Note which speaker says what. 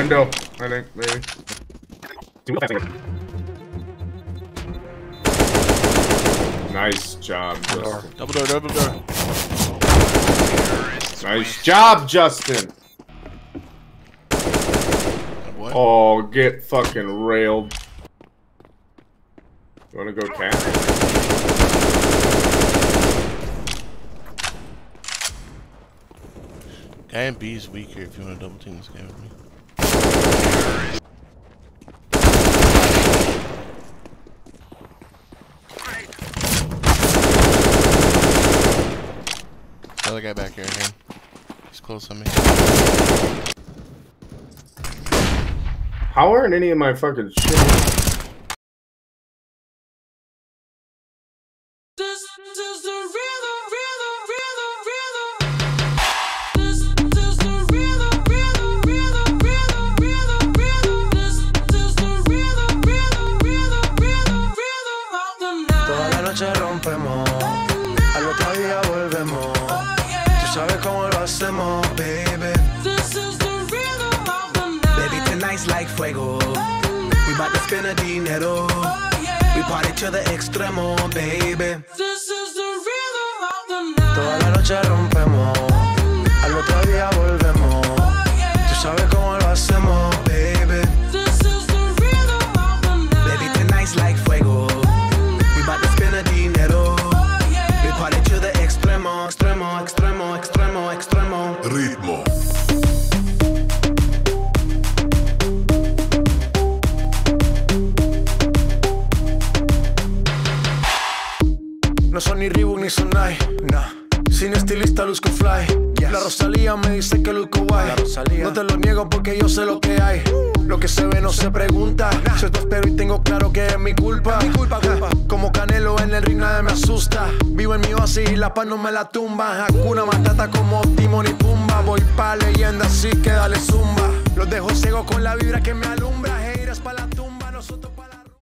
Speaker 1: Window, I think, maybe. Nice job, Justin.
Speaker 2: Double door, double door.
Speaker 1: Nice job, Justin.
Speaker 2: What?
Speaker 1: Oh, get fucking railed. You wanna go cat?
Speaker 2: Guy in B is weaker if you want to double team this guy with me. Other guy back here again. He's close on me.
Speaker 1: How aren't any of my fucking shit?
Speaker 3: This is the rhythm, rhythm, rhythm, rhythm. This is the rhythm, rhythm, rhythm, rhythm, rhythm, rhythm. This is the rhythm, rhythm, rhythm, rhythm, rhythm of the night.
Speaker 4: Toda la noche rompemos, al otro día volvemos. Sabes cómo lo hacemos, baby.
Speaker 3: This is the rhythm of the night.
Speaker 4: Baby, tonight's like fuego. We bout to spend a dinero. Oh, we party to the extremo, baby.
Speaker 3: This is
Speaker 5: Ritmo.
Speaker 4: No son ni Reebok ni Sonai, nah. Sin estilista luzco fly. La Rosalía me dice que luzco guay. No te lo niego porque yo sé lo que hay. Lo que se ve no se pregunta. Yo te espero y tengo claro que es mi culpa. Mi culpa, Como Canelo en el ring nadie me asusta. Vivo en mi oasis y la paz no me la tumba. Hakuna Matata como Timon y Pumba. Voy pa' leyenda así que dale zumba. Los dejo ciego con la vibra que me alumbra. Haters pa' la tumba. Nosotros